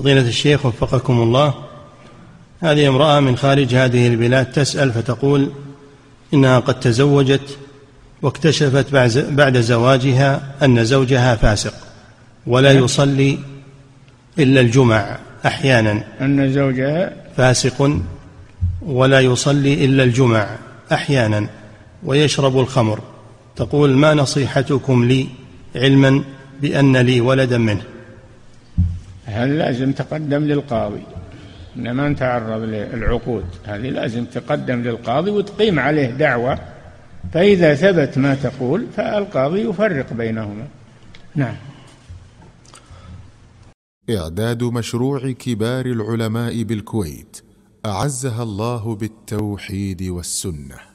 فضيلة الشيخ وفقكم الله. هذه امرأة من خارج هذه البلاد تسأل فتقول إنها قد تزوجت واكتشفت بعد زواجها أن زوجها فاسق ولا يصلي إلا الجمع أحيانا. أن زوجها فاسق ولا يصلي إلا الجمع أحيانا ويشرب الخمر. تقول ما نصيحتكم لي علما بأن لي ولدا منه؟ هل لازم تقدم للقاضي. إن ما نتعرض للعقود هذه لازم تقدم للقاضي وتقيم عليه دعوة. فإذا ثبت ما تقول فالقاضي يفرق بينهما. نعم. إعداد مشروع كبار العلماء بالكويت. أعزها الله بالتوحيد والسنة.